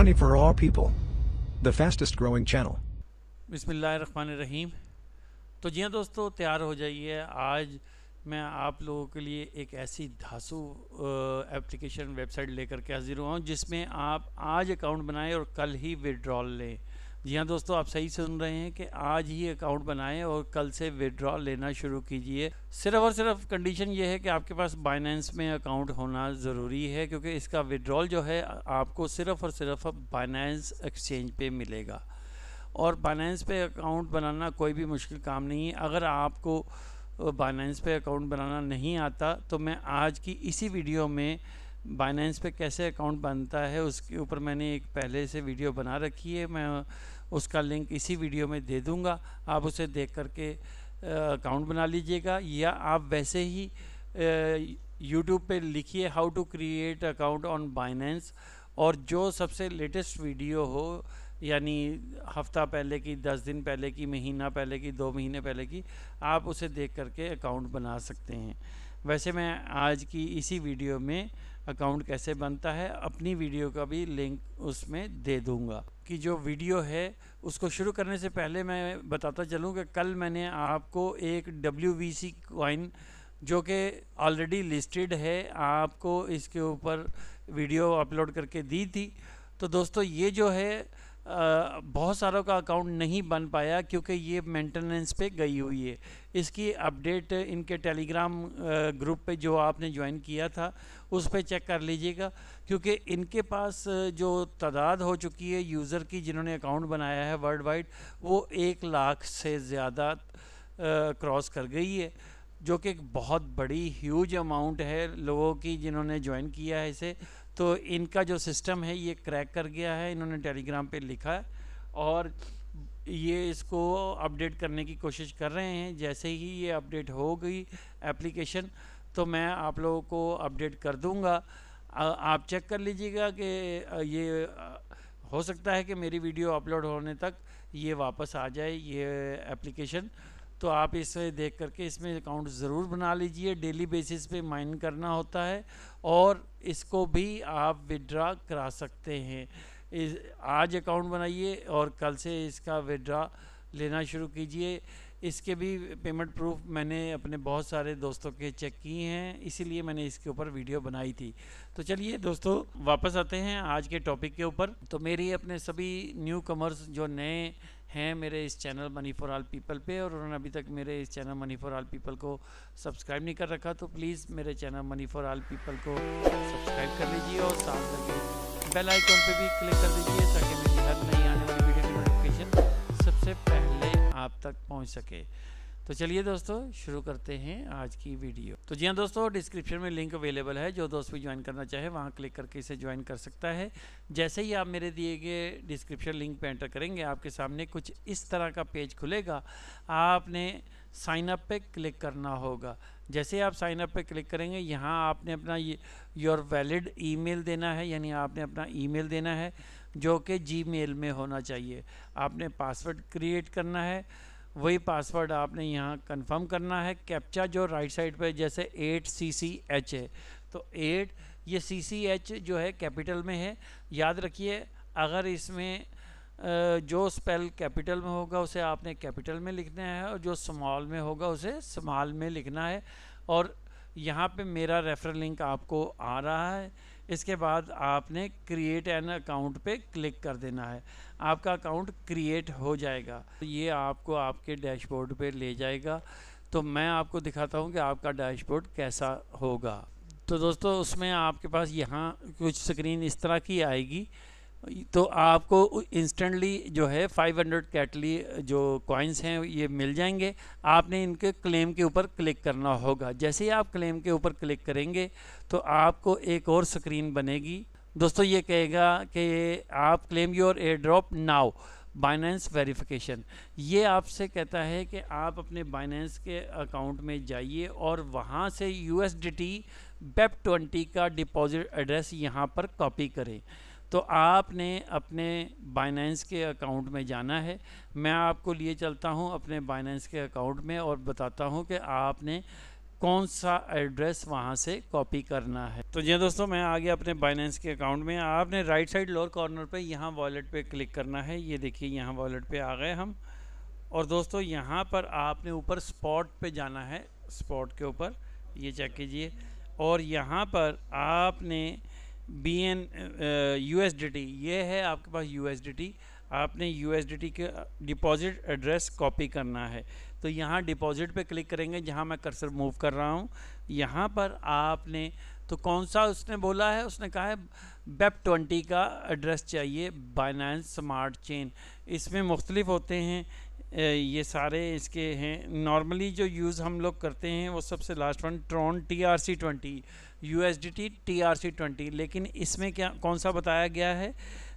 Money for all people. The fastest growing channel. बिसमीम तो जी हाँ दोस्तों, तैयार हो जाइए आज मैं आप लोगों के लिए एक ऐसी धासु एप्लीकेशन वेबसाइट लेकर के हाजिर हुआ हूँ, जिसमें आप आज अकाउंट बनाएँ और कल ही विड्रॉल लें जी हाँ दोस्तों, आप सही सुन रहे हैं कि आज ही अकाउंट बनाएँ और कल से विड्रॉ लेना शुरू कीजिए। सिर्फ़ और सिर्फ़ कंडीशन ये है कि आपके पास बाइनेंस में अकाउंट होना ज़रूरी है क्योंकि इसका विड्रॉल जो है, आपको सिर्फ़ और सिर्फ़ बाइनेंस एक्सचेंज पे मिलेगा। और बाइनेंस पे अकाउंट बनाना कोई भी मुश्किल काम नहीं है। अगर आपको बाइनेंस पे अकाउंट बनाना नहीं आता तो मैं आज की इसी वीडियो में बाइनेंस पे कैसे अकाउंट बनता है, उसके ऊपर मैंने एक पहले से वीडियो बना रखी है। मैं उसका लिंक इसी वीडियो में दे दूँगा। आप उसे देख करके अकाउंट बना लीजिएगा या आप वैसे ही यूट्यूब पे लिखिए how to create account on Binance और जो सबसे लेटेस्ट वीडियो हो, यानी हफ़्ता पहले की, दस दिन पहले की, महीना पहले की, दो महीने पहले की, आप उसे देख करके अकाउंट बना सकते हैं। वैसे मैं आज की इसी वीडियो में अकाउंट कैसे बनता है, अपनी वीडियो का भी लिंक उसमें दे दूँगा। कि जो वीडियो है, उसको शुरू करने से पहले मैं बताता चलूँ कि कल मैंने आपको एक डब्ल्यू वी सी कॉइन जो कि ऑलरेडी लिस्टेड है, आपको इसके ऊपर वीडियो अपलोड करके दी थी। तो दोस्तों, ये जो है बहुत सारों का अकाउंट नहीं बन पाया क्योंकि ये मेंटेनेंस पे गई हुई है। इसकी अपडेट इनके टेलीग्राम ग्रुप पे जो आपने ज्वाइन किया था, उस पर चेक कर लीजिएगा। क्योंकि इनके पास जो तादाद हो चुकी है यूज़र की जिन्होंने अकाउंट बनाया है वर्ल्ड वाइड वो एक लाख से ज़्यादा क्रॉस कर गई है, जो कि एक बहुत बड़ी ह्यूज अमाउंट है लोगों की जिन्होंने ज्वाइन किया है इसे। तो इनका जो सिस्टम है, ये क्रैक कर गया है, इन्होंने टेलीग्राम पे लिखा है और ये इसको अपडेट करने की कोशिश कर रहे हैं। जैसे ही ये अपडेट हो गई एप्लीकेशन तो मैं आप लोगों को अपडेट कर दूँगा। आप चेक कर लीजिएगा कि ये हो सकता है कि मेरी वीडियो अपलोड होने तक ये वापस आ जाए, ये एप्लीकेशन तो आप इसे देख करके इसमें अकाउंट ज़रूर बना लीजिए। डेली बेसिस पे माइन करना होता है और इसको भी आप विड्रा करा सकते हैं। इस, आज अकाउंट बनाइए और कल से इसका विड्रा लेना शुरू कीजिए। इसके भी पेमेंट प्रूफ मैंने अपने बहुत सारे दोस्तों के चेक किए हैं, इसीलिए मैंने इसके ऊपर वीडियो बनाई थी। तो चलिए दोस्तों, वापस आते हैं आज के टॉपिक के ऊपर। तो मेरी अपने सभी न्यू कमर्स जो नए हैं मेरे इस channel money for all people पे और उन्होंने अभी तक मेरे इस channel money for all people को सब्सक्राइब नहीं कर रखा तो प्लीज़ मेरे channel money for all people को सब्सक्राइब कर लीजिए और साथ लगे बेल आइकॉन पे भी क्लिक कर दीजिए ताकि मेरी हर नई आने वाली वीडियो की नोटिफिकेशन सबसे पहले आप तक पहुँच सके। तो चलिए दोस्तों, शुरू करते हैं आज की वीडियो। तो जी हाँ दोस्तों डिस्क्रिप्शन में लिंक अवेलेबल है। जो दोस्त भी ज्वाइन करना चाहे, वहाँ क्लिक करके इसे ज्वाइन कर सकता है। जैसे ही आप मेरे दिए गए डिस्क्रिप्शन लिंक पे एंटर करेंगे, आपके सामने कुछ इस तरह का पेज खुलेगा। आपने साइन अप पे क्लिक करना होगा। जैसे आप साइन अप पे क्लिक करेंगे, यहाँ आपने अपना योर वैलिड ईमेल देना है, यानी आपने अपना ईमेल देना है, जो कि जी में होना चाहिए। आपने पासवर्ड क्रिएट करना है। वही पासवर्ड आपने यहाँ कंफर्म करना है। कैप्चा जो राइट साइड पे जैसे एट सी सी एच है। तो एट ये सी सी एच जो है कैपिटल में है। याद रखिए, अगर इसमें जो स्पेल कैपिटल में होगा, उसे आपने कैपिटल में लिखना है और जो स्मॉल में होगा, उसे स्मॉल में लिखना है। और यहाँ पे मेरा रेफरल लिंक आपको आ रहा है। इसके बाद आपने क्रिएट एन अकाउंट पे क्लिक कर देना है। आपका अकाउंट क्रिएट हो जाएगा। ये आपको आपके डैशबोर्ड पे ले जाएगा। तो मैं आपको दिखाता हूँ कि आपका डैशबोर्ड कैसा होगा। तो दोस्तों, उसमें आपके पास यहाँ कुछ स्क्रीन इस तरह की आएगी। तो आपको इंस्टेंटली जो है 500 कैटली जो कॉइन्स हैं, ये मिल जाएँगे। आपने इनके क्लेम के ऊपर क्लिक करना होगा। जैसे ही आप क्लेम के ऊपर क्लिक करेंगे तो आपको एक और स्क्रीन बनेगी। दोस्तों, ये कहेगा कि आप claim your airdrop now Binance verification ये आपसे कहता है कि आप अपने बाइनेंस के अकाउंट में जाइए और वहाँ से U S D T BEP twenty का डिपॉजिट एड्रेस यहाँ पर कॉपी करें। तो आपने अपने बाइनेंस के अकाउंट में जाना है। मैं आपको लिए चलता हूँ अपने बाइनेंस के अकाउंट में और बताता हूँ कि आपने कौन सा एड्रेस वहाँ से कॉपी करना है। तो जी दोस्तों, मैं आ गया अपने बाइनेंस के अकाउंट में। आपने राइट साइड लोअर कॉर्नर पे यहाँ वॉलेट पे क्लिक करना है। ये देखिए, यहाँ वॉलेट पे आ गए हम। और दोस्तों, यहाँ पर आपने ऊपर स्पॉट पे जाना है। स्पॉट के ऊपर, ये चेक कीजिए। और यहाँ पर आपने बी एन यू ये है आपके पास यू आपने यू के डिपॉजिट एड्रेस कॉपी करना है। तो यहाँ डिपॉजिट पे क्लिक करेंगे, जहाँ मैं कर्सर मूव कर रहा हूँ। यहाँ पर आपने तो कौन सा उसने बोला है? उसने कहा है बेप ट्वेंटी का एड्रेस चाहिए बाइनेंस स्मार्ट चेन इसमें मुख्तलिफ़ होते हैं ये सारे इसके हैं। नॉर्मली जो यूज़ हम लोग करते हैं, वो सबसे last one Tron T R C twenty U S D T T R C twenty लेकिन इसमें क्या, कौन सा बताया गया है?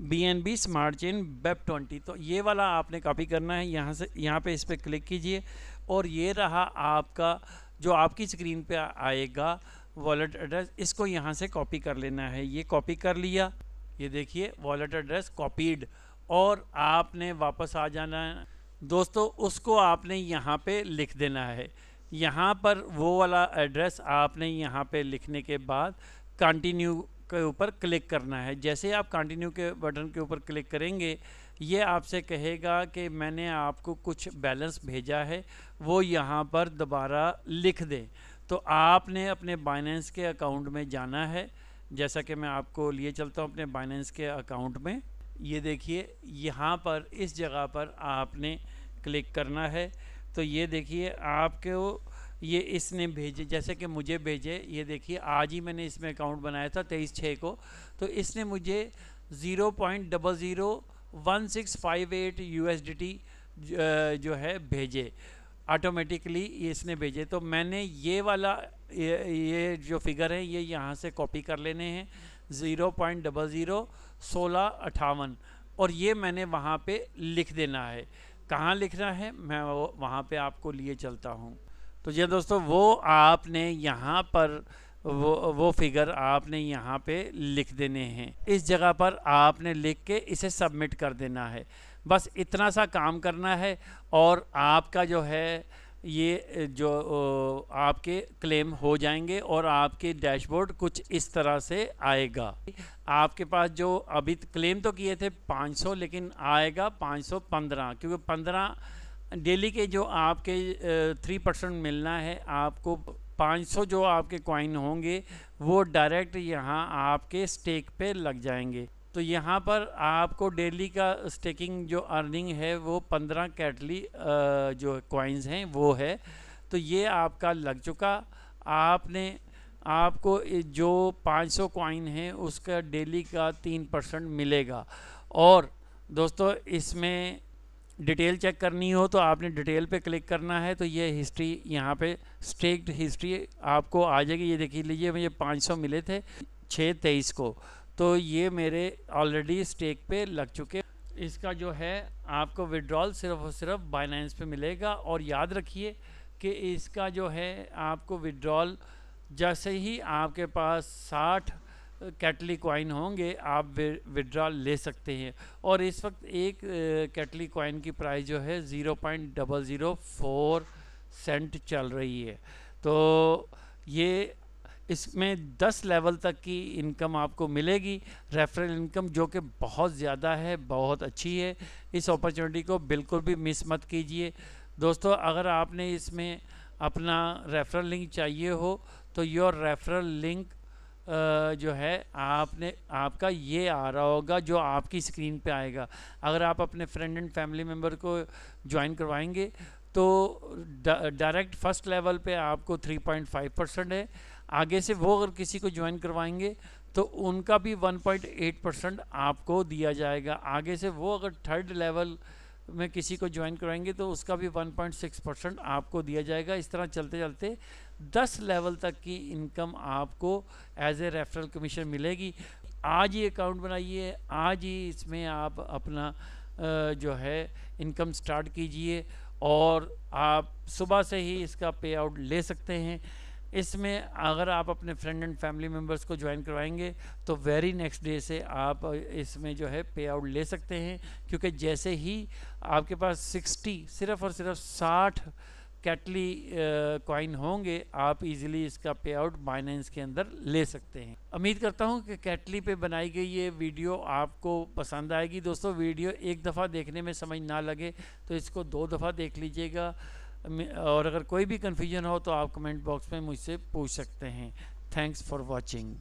B N B smart chain BEP twenty तो ये वाला आपने कॉपी करना है, यहाँ से, यहाँ पे इस पर क्लिक कीजिए, और ये रहा आपका, जो आपकी स्क्रीन पे आएगा वॉलेट एड्रेस इसको यहाँ से कॉपी कर लेना है। ये कॉपी कर लिया, ये देखिए वॉलेट एड्रेस कॉपीड और आपने वापस आ जाना है। दोस्तों, उसको आपने यहाँ पे लिख देना है। यहाँ पर वो वाला एड्रेस आपने यहाँ पे लिखने के बाद कंटिन्यू के ऊपर क्लिक करना है। जैसे आप कंटिन्यू के बटन के ऊपर क्लिक करेंगे, ये आपसे कहेगा कि मैंने आपको कुछ बैलेंस भेजा है, वो यहाँ पर दोबारा लिख दें। तो आपने अपने बाइनेंस के अकाउंट में जाना है। जैसा कि मैं आपको लिए चलता हूँ अपने बाइनेंस के अकाउंट में। ये देखिए, यहाँ पर इस जगह पर आपने क्लिक करना है। तो ये देखिए आपके वो ये इसने भेजे जैसे कि मुझे भेजे ये देखिए आज ही मैंने इसमें अकाउंट बनाया था तेईस छः को। तो इसने मुझे zero point double zero one six five eight U जो है भेजे। ऑटोमेटिकली इसने भेजे। तो मैंने ये वाला ये, ये जो फिगर है ये यहाँ से कॉपी कर लेने हैं। ज़ीरो पॉइंट डबल ज़ीरो सोलह अट्ठावन और ये मैंने वहाँ पे लिख देना है। कहाँ लिखना है, मैं वो वहाँ पे आपको लिए चलता हूँ। तो ये दोस्तों, वो आपने यहाँ पर वो वो फिगर आपने यहाँ पे लिख देने हैं। इस जगह पर आपने लिख के इसे सबमिट कर देना है। बस इतना सा काम करना है और आपका जो है ये जो आपके क्लेम हो जाएँगे और आपके डैशबोर्ड कुछ इस तरह से आएगा। आपके पास जो अभी क्लेम तो किए थे 500 लेकिन आएगा 515 क्योंकि 15 डेली के जो आपके थ्री परसेंट मिलना है, आपको 500 जो आपके कॉइन होंगे, वो डायरेक्ट यहाँ आपके स्टेक पे लग जाएँगे। तो यहाँ पर आपको डेली का स्टेकिंग जो अर्निंग है, वो पंद्रह कैटली जो कॉइन्स हैं, वो है। तो ये आपका लग चुका। आपने, आपको जो 500 सौ कॉइन है, उसका डेली का तीन परसेंट मिलेगा। और दोस्तों, इसमें डिटेल चेक करनी हो तो आपने डिटेल पे क्लिक करना है। तो ये हिस्ट्री यहाँ पे स्टेक्ड हिस्ट्री आपको आ जाएगी। ये देख लीजिए, मुझे 500 मिले थे, छः तेईस को। तो ये मेरे ऑलरेडी स्टेक पे लग चुके इसका जो है, आपको विड्रॉल सिर्फ़ और सिर्फ़ बाइनेंस पे मिलेगा और याद रखिए कि इसका जो है, आपको विड्रॉल जैसे ही आपके पास 60 कैटली कॉइन होंगे, आप विड्रॉल ले सकते हैं। और इस वक्त एक कैटली कॉइन की प्राइस जो है zero point double zero four cent चल रही है। तो ये इसमें 10 लेवल तक की इनकम आपको मिलेगी। रेफरल इनकम जो कि बहुत ज़्यादा है, बहुत अच्छी है। इस अपॉर्चुनिटी को बिल्कुल भी मिस मत कीजिए। दोस्तों, अगर आपने इसमें अपना रेफरल लिंक चाहिए हो तो योर रेफरल लिंक जो है, आपने, आपका ये आ रहा होगा, जो आपकी स्क्रीन पे आएगा। अगर आप अपने फ्रेंड एंड फैमिली मेंबर को ज्वाइन करवाएँगे तो डायरेक्ट फ़र्स्ट लेवल पे आपको 3.5 परसेंट है। आगे से वो अगर किसी को ज्वाइन करवाएँगे तो उनका भी 1.8 परसेंट आपको दिया जाएगा। आगे से वो अगर थर्ड लेवल में किसी को ज्वाइन करवाएँगे तो उसका भी 1.6 परसेंट आपको दिया जाएगा। इस तरह चलते चलते 10 लेवल तक की इनकम आपको एज ए रेफरल कमीशन मिलेगी। आज ही अकाउंट बनाइए, आज ही इसमें आप अपना जो है इनकम स्टार्ट कीजिए और आप सुबह से ही इसका पे आउट ले सकते हैं। इसमें अगर आप अपने फ्रेंड एंड फैमिली मेंबर्स को ज्वाइन करवाएँगे तो वेरी नेक्स्ट डे से आप इसमें जो है पे आउट ले सकते हैं। क्योंकि जैसे ही आपके पास 60 सिर्फ़ और सिर्फ़ 60 कैटली कॉइन होंगे, आप इजीली इसका पे आउट बाइनेंस के अंदर ले सकते हैं। उम्मीद करता हूँ कि कैटली पे बनाई गई ये वीडियो आपको पसंद आएगी। दोस्तों, वीडियो एक दफ़ा देखने में समझ ना लगे तो इसको दो दफ़ा देख लीजिएगा। और अगर कोई भी कन्फ्यूज़न हो तो आप कमेंट बॉक्स में मुझसे पूछ सकते हैं। Thanks for watching